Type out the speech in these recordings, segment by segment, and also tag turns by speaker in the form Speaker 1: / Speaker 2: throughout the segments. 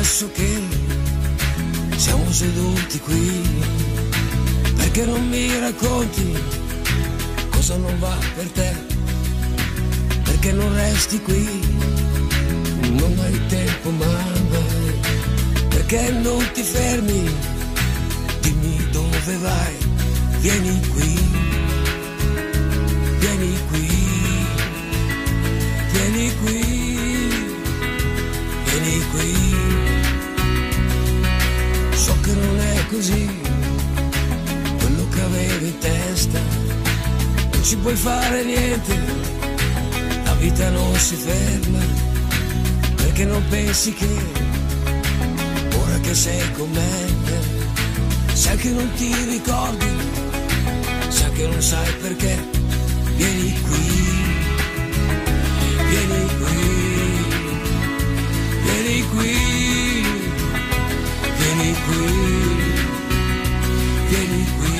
Speaker 1: adesso che siamo seduti qui, perché non mi racconti cosa non va per te, perché non resti qui, non hai tempo mai, perché non ti fermi, dimmi dove vai, vieni qui, vieni qui, vieni qui, ci puoi fare niente, la vita non si ferma, perché non pensi che ora che sei con me, sai che non ti ricordi, sai che non sai perché, vieni qui, vieni qui, vieni qui vieni qui, vieni qui,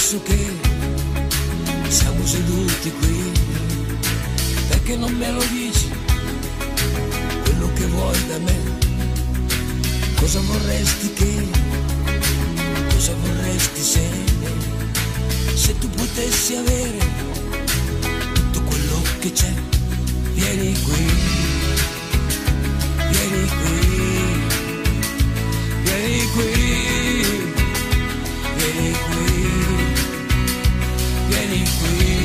Speaker 1: adesso che siamo seduti qui, perché non me lo dici quello che vuoi da me? Cosa vorresti che, cosa vorresti se, se tu potessi avere tutto quello che c'è, vieni qui, me.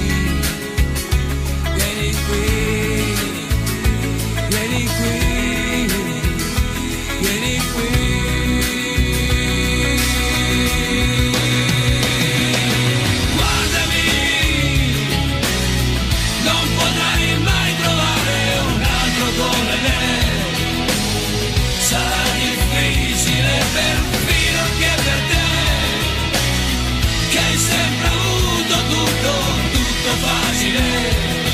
Speaker 1: compartilhei.